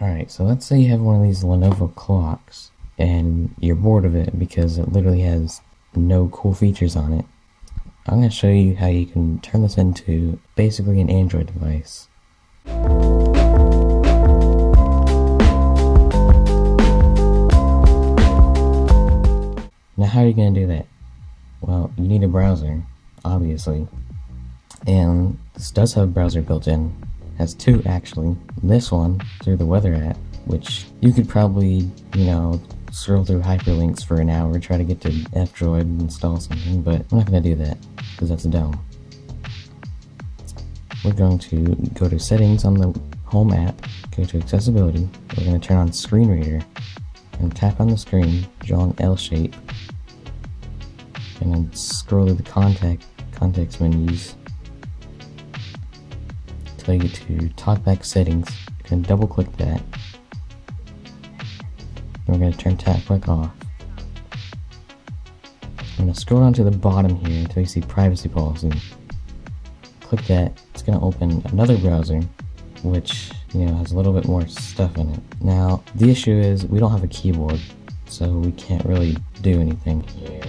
Alright, so let's say you have one of these Lenovo clocks and you're bored of it because it literally has no cool features on it. I'm going to show you how you can turn this into basically an Android device. Now how are you going to do that? Well, you need a browser, obviously. And this does have a browser built in. Has two actually. This one through the weather app, which you could probably, you know, scroll through hyperlinks for an hour, try to get to F-Droid and install something, but I'm not going to do that, because that's dumb. We're going to go to settings on the home app, go to accessibility, we're going to turn on screen reader, and tap on the screen, draw an L shape, and then scroll through the contact context menus get to talkback settings. You can double click that. And we're going to turn talkback off. I'm going to scroll down to the bottom here until you see privacy policy. Click that. It's going to open another browser, which you know has a little bit more stuff in it. Now the issue is we don't have a keyboard, so we can't really do anything here.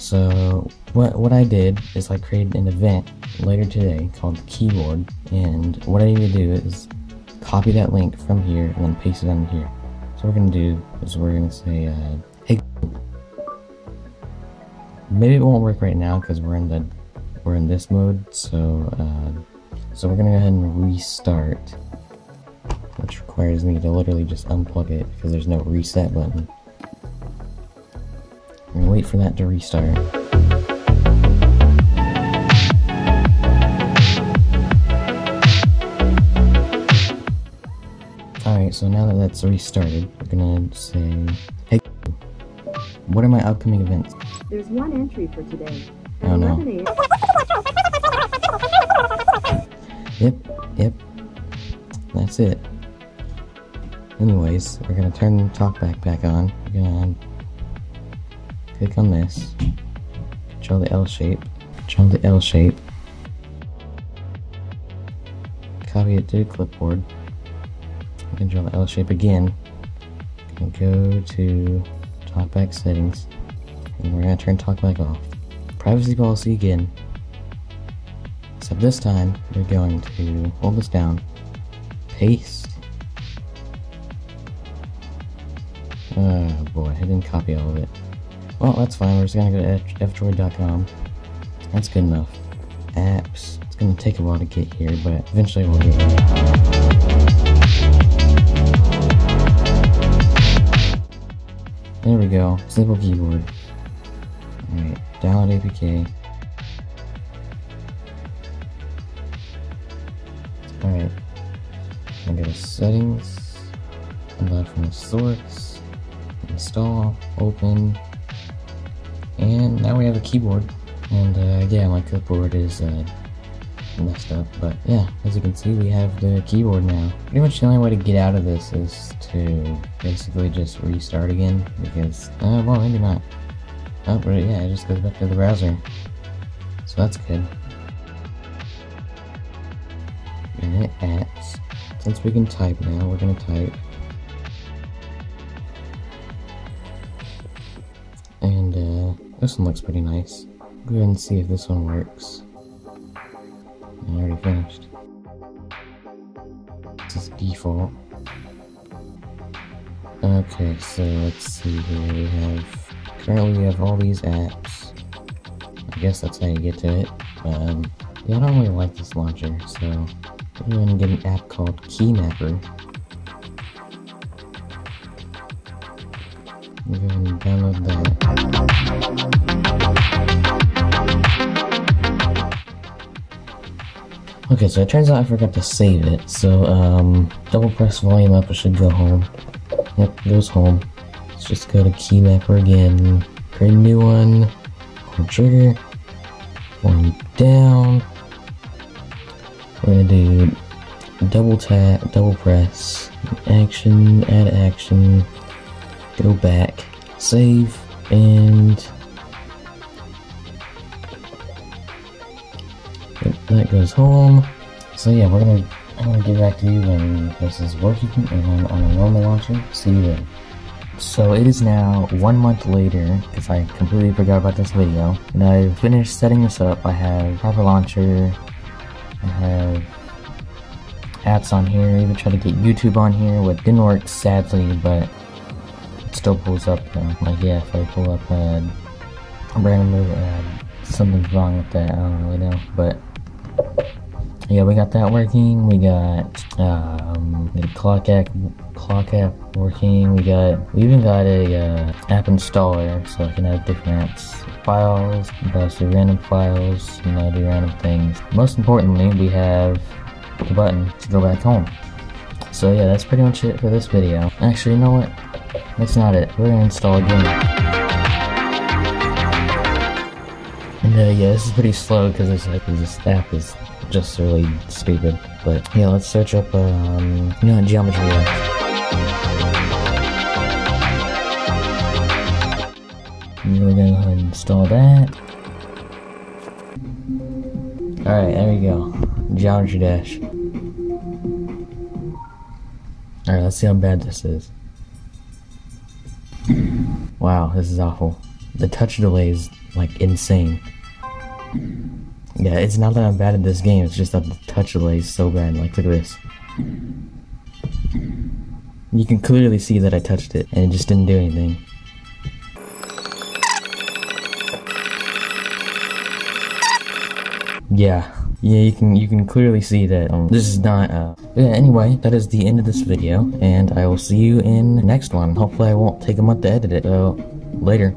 So what what I did is I created an event later today called keyboard, and what I need to do is copy that link from here and then paste it on here. So what we're gonna do is we're gonna say, uh, hey. Maybe it won't work right now because we're in the we're in this mode. So uh, so we're gonna go ahead and restart, which requires me to literally just unplug it because there's no reset button. I'm wait for that to restart. Alright, so now that that's restarted, we're gonna say, hey, what are my upcoming events? There's one entry for today. Oh no. Yep, yep. That's it. Anyways, we're gonna turn talkback back on. We're gonna click on this, draw the L shape, draw the L shape, copy it to clipboard, Draw the L shape again, and go to talkback settings, and we're gonna turn talkback off. Privacy policy again, except this time we're going to hold this down, paste. Oh boy, I didn't copy all of it. Well, that's fine. We're just gonna go to fdroid.com. That's good enough. Apps. It's gonna take a while to get here, but eventually we'll get here. There we go. Simple keyboard. Alright, download APK. Alright. I go to settings. Unload from the source. Install. Open. A keyboard. And uh, yeah, my clipboard is uh, messed up. But yeah, as you can see, we have the keyboard now. Pretty much the only way to get out of this is to basically just restart again. Because, uh, well, maybe not. Oh, but yeah, it just goes back to the browser. So that's good. And hit apps. Since we can type now, we're gonna type. This one looks pretty nice. Go ahead and see if this one works. I already finished. This is default. Okay, so let's see here. We have currently we have all these apps. I guess that's how you get to it. Um, yeah, I don't really like this launcher, so I'm gonna get an app called Keymapper. Okay, so it turns out I forgot to save it. So, um, double press volume up, it should go home. Yep, goes home. Let's just go to key mapper again. Create a new one. Hold trigger. One down. We're gonna do double tap, double press, action, add action, go back, save, and Yep, that goes home. So yeah, we're gonna I'm gonna get back to you when this is working and then on a normal launcher. See you then. So it is now one month later, because I completely forgot about this video, and I've finished setting this up. I have proper launcher, I have apps on here, I even tried to get YouTube on here, what didn't work sadly, but still pulls up though. Like yeah, if I pull up a random movie ad, something's wrong with that, I don't really know, but yeah, we got that working. We got um, the clock app, clock app working. We got, we even got a uh, app installer, so I can have different files, browse random files, you know, do random things. Most importantly, we have the button to go back home. So yeah, that's pretty much it for this video. Actually, you know what? That's not it. We're gonna install a game. And uh, yeah, this is pretty slow because this, like, this app is just really stupid. But yeah, let's search up, um, you know, Geometry We're gonna go ahead and install that. Alright, there we go. Geometry Dash. Alright, let's see how bad this is. Wow, this is awful. The touch delay is, like, insane. Yeah, it's not that I'm bad at this game, it's just that the touch delay is so bad. Like, look at this. You can clearly see that I touched it, and it just didn't do anything. Yeah. Yeah, you can you can clearly see that um, this is not uh yeah, anyway, that is the end of this video and I will see you in the next one. Hopefully I won't take a month to edit it. So later.